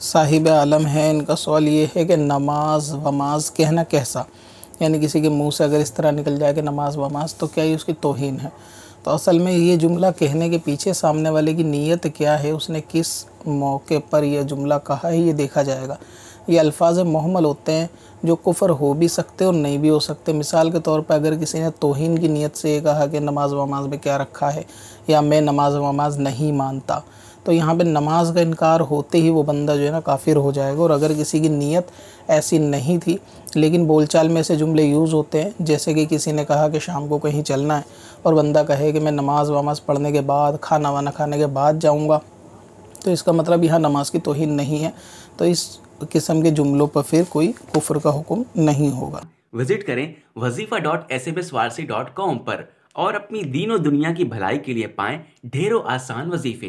साहिब आलम है, इनका सवाल ये है कि नमाज़, वमाज कहना कैसा? यानी किसी के मुँह से अगर इस तरह निकल जाए कि नमाज़, वमाज तो क्या ये उसकी तोहन है? तो असल में ये जुमला कहने के पीछे सामने वाले की नीयत क्या है, उसने किस मौके पर यह जुमला कहा है, ये देखा जाएगा। ये अल्फाज मोहम्मल होते हैं, जो कुफर हो भी सकते और नहीं भी हो सकते। मिसाल के तौर पर अगर किसी ने तोहन की नीयत से ये कहा कि नमाज़, वमाज में क्या रखा है, या मैं नमाज़, वमाज नहीं मानता तो यहाँ पे नमाज़ का इनकार होते ही वो बंदा जो है ना काफिर हो जाएगा। और अगर किसी की नीयत ऐसी नहीं थी, लेकिन बोलचाल में ऐसे जुमले यूज़ होते हैं, जैसे कि किसी ने कहा कि शाम को कहीं चलना है और बंदा कहे कि मैं नमाज़ वमाज पढ़ने के बाद, खाना वाना खाने के बाद जाऊँगा। तो इसका मतलब यहाँ नमाज़ की तोहन नहीं है। तो इस किस्म के जुमलों पर फिर कोई कुफर का हुक्म नहीं होगा। विज़िट करें Wazifa dot S M S Warsi dot com पर और अपनी दीनों दुनिया की भलाई के लिए पाएँ ढेरों आसान वजीफ़े।